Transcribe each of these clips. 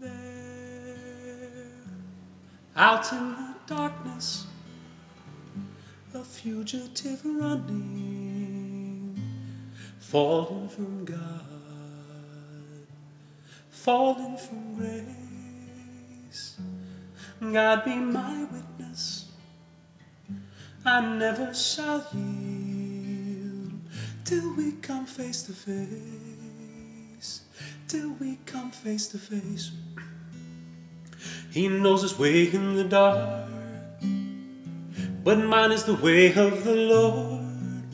there, out in the darkness, a fugitive running, fallen from God, fallen from grace. God be my witness, I never shall yield till we come face to face, till we come face to face. He knows his way in the dark, but mine is the way of the Lord,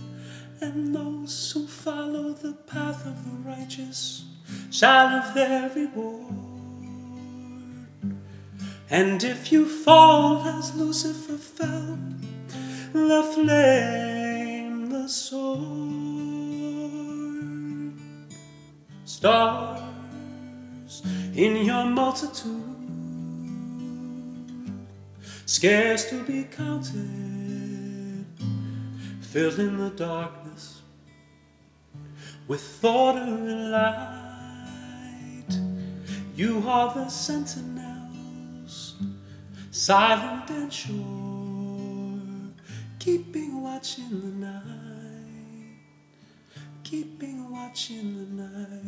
and those who follow the path of the righteous shall have their reward. And if you fall as Lucifer fell, the flame, the sword, stars in your multitude, scarce to be counted, filled in the darkness with order and light. You are the sentinels, silent and sure, keeping watch in the night, keeping watch in the night.